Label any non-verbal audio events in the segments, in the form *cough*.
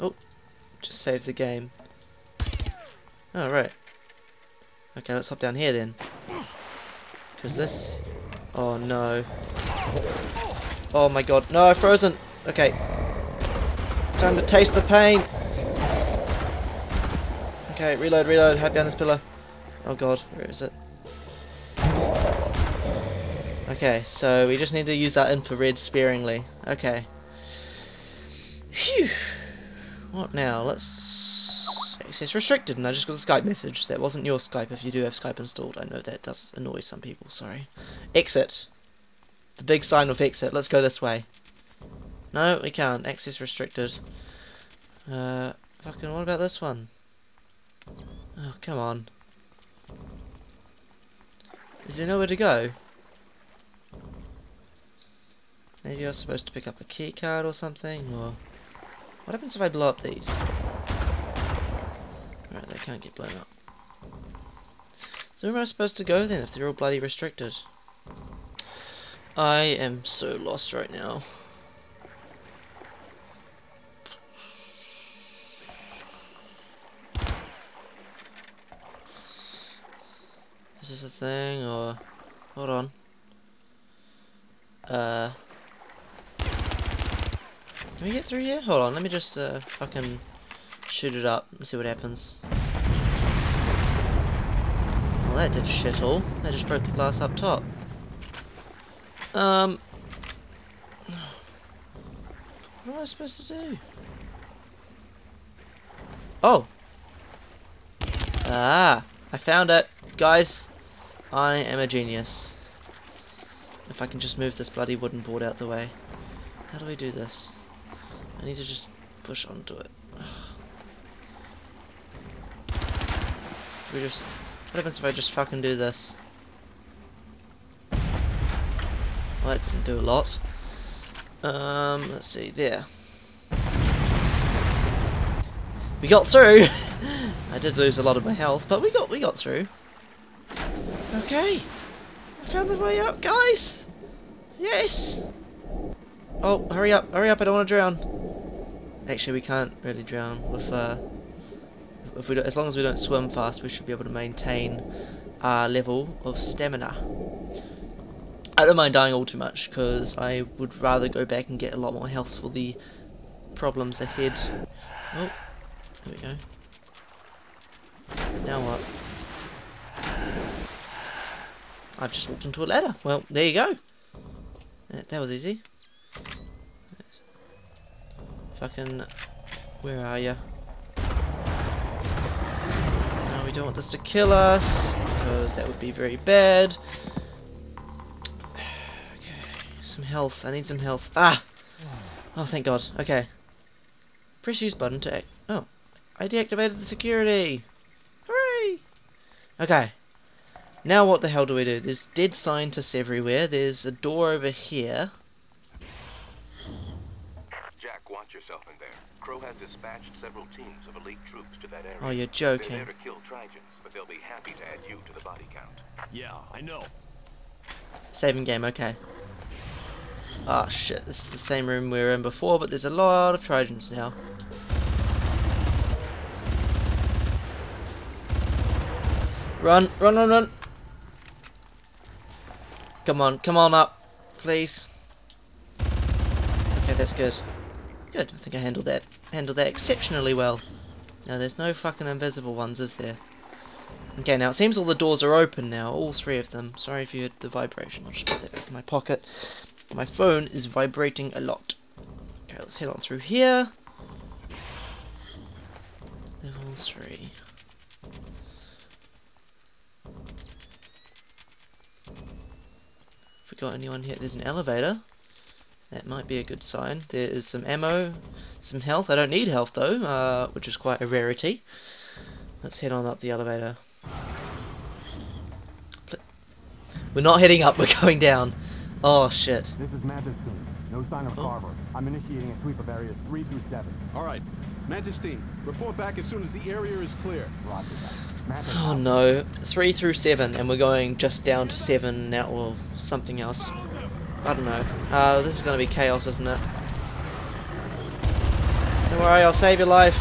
Oh, just save the game. Oh, right. Okay, let's hop down here then. Because this... Oh, no. Oh my god. No, frozen! Okay. Time to taste the pain! Okay, reload, reload, hide behind this pillar. Oh god, where is it? Okay, so we just need to use that infrared sparingly. Okay. Phew. What now? Let's... Access restricted, and I just got a Skype message. That wasn't your Skype if you do have Skype installed. I know that does annoy some people, sorry. Exit. The big sign with exit. Let's go this way. No, we can't. Access restricted. Uh, fucking, what about this one? Oh, come on. Is there nowhere to go? Maybe I was supposed to pick up a key card or something, or... What happens if I blow up these? Right, they can't get blown up. So where am I supposed to go then if they're all bloody restricted? I am so lost right now. Is this a thing or hold on? Uh Can we get through here? Hold on, let me just uh fucking shoot it up and see what happens. Well that did shit all. That just broke the glass up top. Um What am I supposed to do? Oh! Ah! I found it! Guys, I am a genius. If I can just move this bloody wooden board out the way. How do we do this? I need to just push onto it. We just... What happens if I just fucking do this? Well, that didn't do a lot. Um, let's see, there. We got through! *laughs* I did lose a lot of my health, but we got we got through. Okay. I found the way out, guys! Yes! Oh, hurry up, hurry up, I don't want to drown. Actually, we can't really drown with, uh... If we as long as we don't swim fast, we should be able to maintain our level of stamina. I don't mind dying all too much, because I would rather go back and get a lot more health for the problems ahead. Oh, there we go. Now what? I've just walked into a ladder. Well, there you go. That, that was easy. Fucking... Where are you? No, we don't want this to kill us, because that would be very bad. *sighs* Okay, some health. I need some health. Ah! Oh, thank God. Okay. Press use button to act... Oh. I deactivated the security! Hooray! Okay. Now what the hell do we do? There's dead scientists everywhere. There's a door over here. Watch yourself in there. Crowe has dispatched several teams of elite troops to that area. Oh, you're They're joking. there to kill Trigens, but they'll be happy to add you to the body count. Yeah, I know. Saving game, okay. Ah, shit. This is the same room we were in before, but there's a lot of Trojans now. Run, run, run, run! Come on, come on up, please. Okay, that's good. Good, I think I handled that handled that exceptionally well. Now there's no fucking invisible ones, is there? Okay, now it seems all the doors are open now, all three of them. Sorry if you heard the vibration, I'll just put that back in my pocket. My phone is vibrating a lot. Okay, let's head on through here. Level 3. If we got anyone here, there's an elevator. That might be a good sign. There is some ammo, some health. I don't need health though, uh, which is quite a rarity. Let's head on up the elevator. We're not heading up, *laughs* we're going down. Oh shit. This is Mantis team. No sign of Oh. Carver. I'm initiating a sweep of areas 3 through 7. All right. Mantis team, report back as soon as the area is clear. Roger that. Oh no, 3 through 7, and we're going just down to 7 now, or something else. I don't know. Uh, this is gonna be chaos, isn't it? Don't worry, I'll save your life.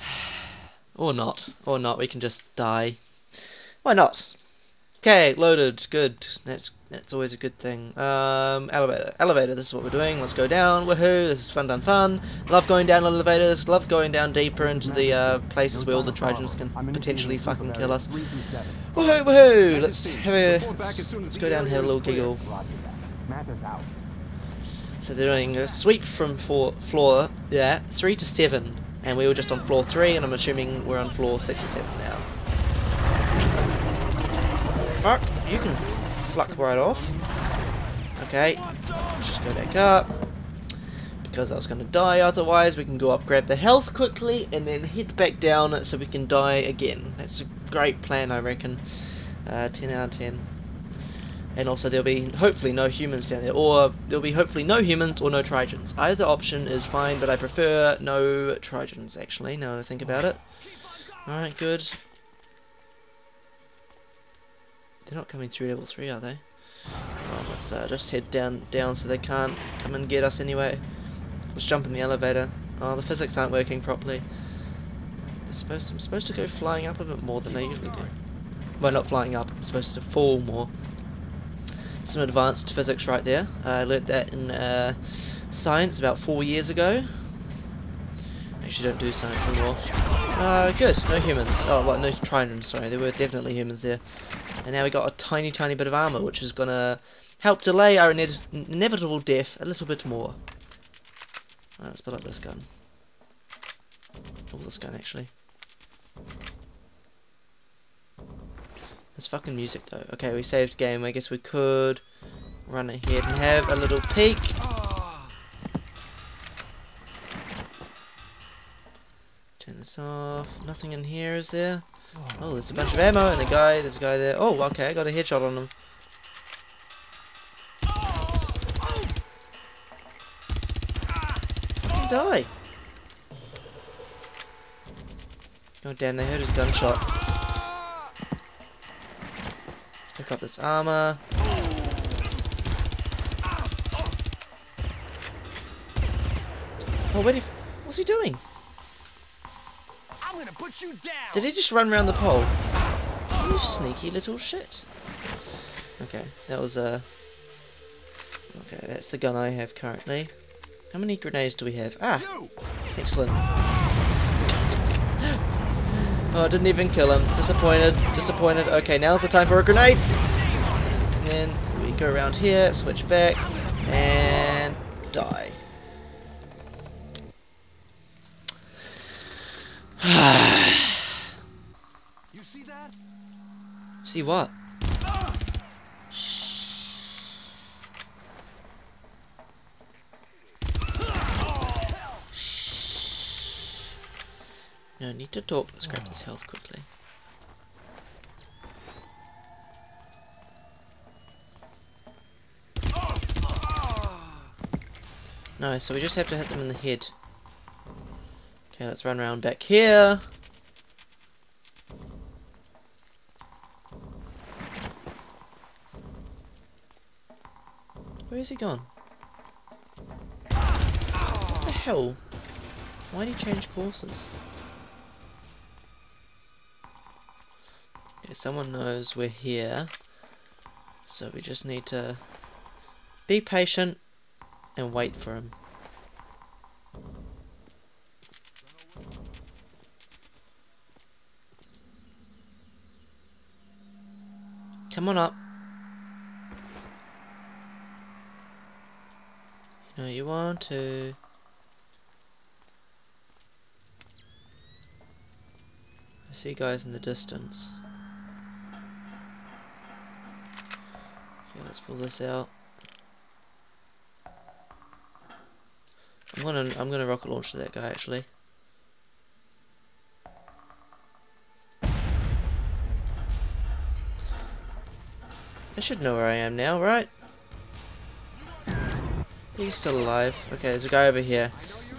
*sighs* Or not. Or not. We can just die. Why not? Okay, loaded. Good. That's that's always a good thing. Um, elevator. Elevator. This is what we're doing. Let's go down. Woohoo! This is fun, done, fun. Love going down elevators. Love going down deeper into the uh, places where all the Trojans can potentially fucking kill us. Woohoo! Woohoo! Let's have a let's, let's go down here a little giggle. So they're doing a sweep from four, floor, yeah, three to seven, and we were just on floor three, and I'm assuming we're on floor six or seven now. Fuck, you can fluck right off. Okay, let's just go back up. Because I was going to die otherwise, we can go up, grab the health quickly, and then head back down so we can die again. That's a great plan, I reckon. Uh, 10 out of 10 and also there'll be hopefully no humans down there, or there'll be hopefully no humans or no Trojans. Either option is fine, but I prefer no Trojans actually, now that I think about it. Alright, good. They're not coming through level 3, are they? Well, let's uh, just head down, down so they can't come and get us anyway. Let's jump in the elevator. Oh, the physics aren't working properly. They're supposed I'm supposed to go flying up a bit more than I usually do. Well, not flying up, I'm supposed to fall more some advanced physics right there. I learnt that in uh, science about four years ago. Actually don't do science anymore. Uh, good, no humans. Oh, well, no Trojans, sorry. There were definitely humans there. And now we got a tiny, tiny bit of armor, which is gonna help delay our ine inevitable death a little bit more. Right, let's build up this gun. Oh, this gun, actually. This fucking music though. Okay, we saved game. I guess we could run ahead and have a little peek. Turn this off. Nothing in here, is there? Oh, there's a bunch of ammo and a guy. There's a guy there. Oh, okay, I got a headshot on him. Fucking die. Oh damn, they heard his gunshot. Pick up this armor. Oh, wait, he, what's he doing? Did he just run around the pole? You sneaky little shit. Okay, that was Uh... Okay, that's the gun I have currently. How many grenades do we have? Ah! Excellent. *gasps* Oh, I didn't even kill him. Disappointed. Disappointed. Okay, now's the time for a grenade. And then we go around here, switch back, and die. *sighs* You see that? See what? No need to talk. Let's grab his health quickly. No, so we just have to hit them in the head. Okay, let's run around back here. Where is he gone? What the hell? Why did he change courses? Okay, someone knows we're here. So we just need to be patient and wait for him. Come on up. You know you want to. I see guys in the distance. Okay, let's pull this out. I'm gonna I'm gonna rocket launch to that guy actually. I should know where I am now, right? He's still alive. Okay, there's a guy over here.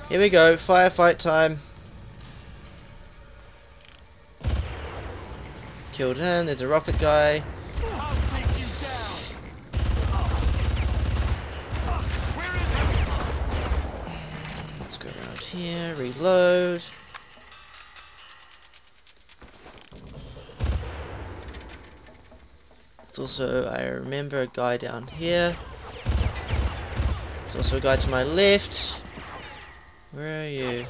Here we go, firefight time. Killed him, there's a rocket guy. Let's go around here, reload. There's also, I remember a guy down here. There's also a guy to my left. Where are you?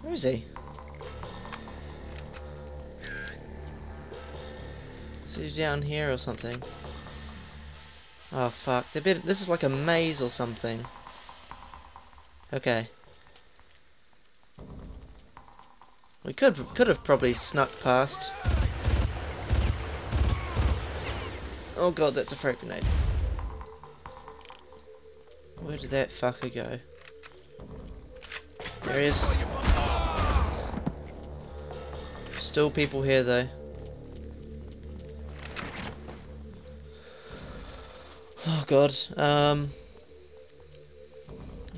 Where is he? Is he down here or something? Oh fuck, better, this is like a maze or something. Okay. We could could have probably snuck past. Oh god, that's a frag grenade. Where did that fucker go? There he is. Still people here though. Oh god. Um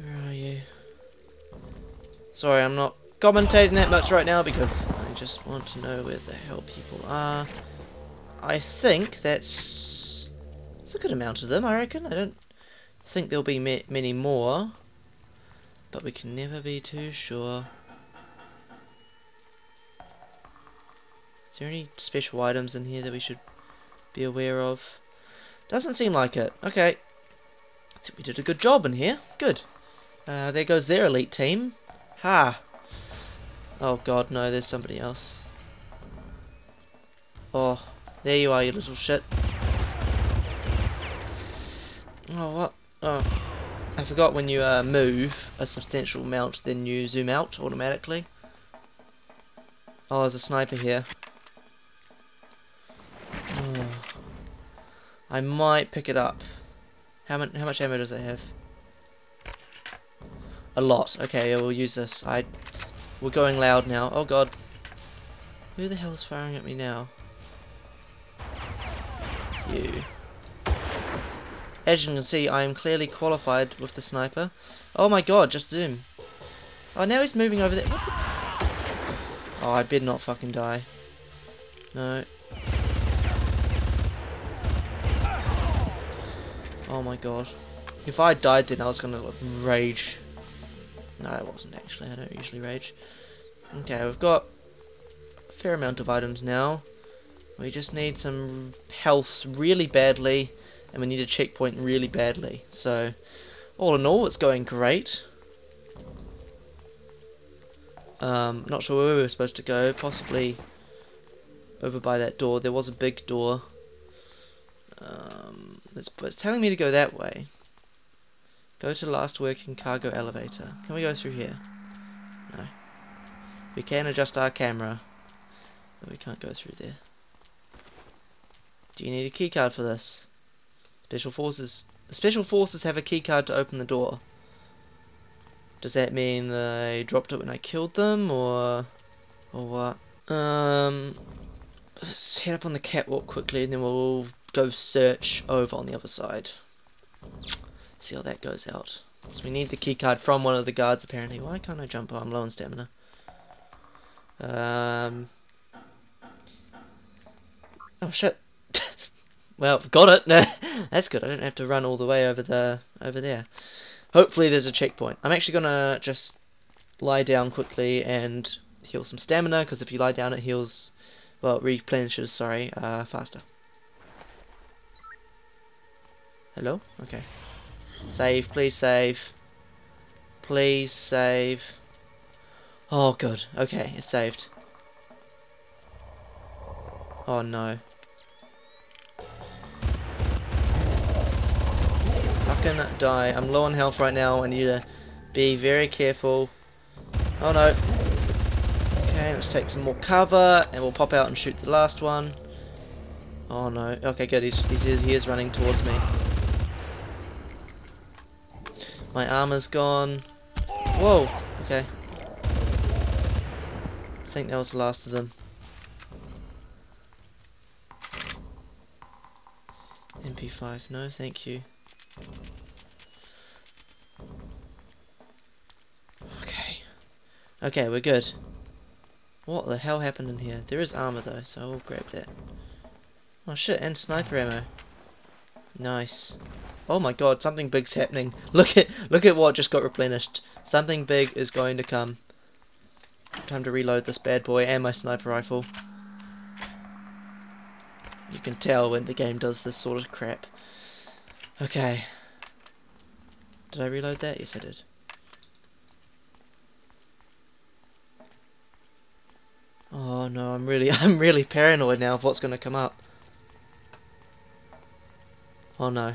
Where are you? Sorry, I'm not commentating that much right now because I just want to know where the hell people are. I think that's a good amount of them, I reckon. I don't think there'll be ma many more, but we can never be too sure. Is there any special items in here that we should be aware of? Doesn't seem like it. Okay. I think we did a good job in here. Good. Uh, there goes their elite team. Ha! Oh god, no, there's somebody else. Oh, there you are, you little shit. Oh, what? Oh. I forgot when you uh, move a substantial amount, then you zoom out automatically. Oh, there's a sniper here. Oh. I might pick it up. How, much? how much ammo does it have? A lot. Okay, yeah, we'll use this. I, we're going loud now. Oh god. Who the hell's firing at me now? You. As you can see, I am clearly qualified with the sniper. Oh my god, just zoom. Oh, now he's moving over there. Oh, I better not fucking die. No. Oh my god. If I died then I was gonna rage. No, I wasn't actually. I don't usually rage. Okay, we've got a fair amount of items now. We just need some health really badly, and we need a checkpoint really badly. So, all in all, it's going great. Um, not sure where we were supposed to go. Possibly over by that door. There was a big door. Um, it's, it's telling me to go that way. Go to last working cargo elevator. Can we go through here? No. We can adjust our camera, but we can't go through there. Do you need a keycard for this? Special forces. The special forces have a keycard to open the door. Does that mean they dropped it when I killed them, or or what? Um, let's head up on the catwalk quickly, and then we'll go search over on the other side. See how that goes out. So we need the keycard from one of the guards apparently. Why can't I jump? Oh, I'm low on stamina. Um. Oh shit. *laughs* well, got it. *laughs* That's good. I don't have to run all the way over the over there. Hopefully there's a checkpoint. I'm actually gonna just lie down quickly and heal some stamina because if you lie down it heals, well, replenishes. Sorry, uh, faster. Hello? Okay. Save, please save. Please save. Oh, good. Okay, it's saved. Oh no. Fucking die. I'm low on health right now. I need to be very careful. Oh no. Okay, let's take some more cover and we'll pop out and shoot the last one. Oh no. Okay, good. He's, he's he is running towards me. My armor's gone. Whoa, okay. I think that was the last of them. MP5, no thank you. Okay. Okay, we're good. What the hell happened in here? There is armor though, so I'll grab that. Oh shit, and sniper ammo. Nice. Oh my god, something big's happening. *laughs* Look at look at what just got replenished. Something big is going to come. Time to reload this bad boy and my sniper rifle. You can tell when the game does this sort of crap. Okay. Did I reload that? Yes I did. Oh no, I'm really *laughs* I'm really paranoid now of what's gonna come up. Oh no.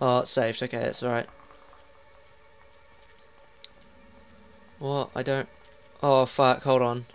Oh, it's saved. Okay, that's alright. What? I don't... Oh, fuck. Hold on.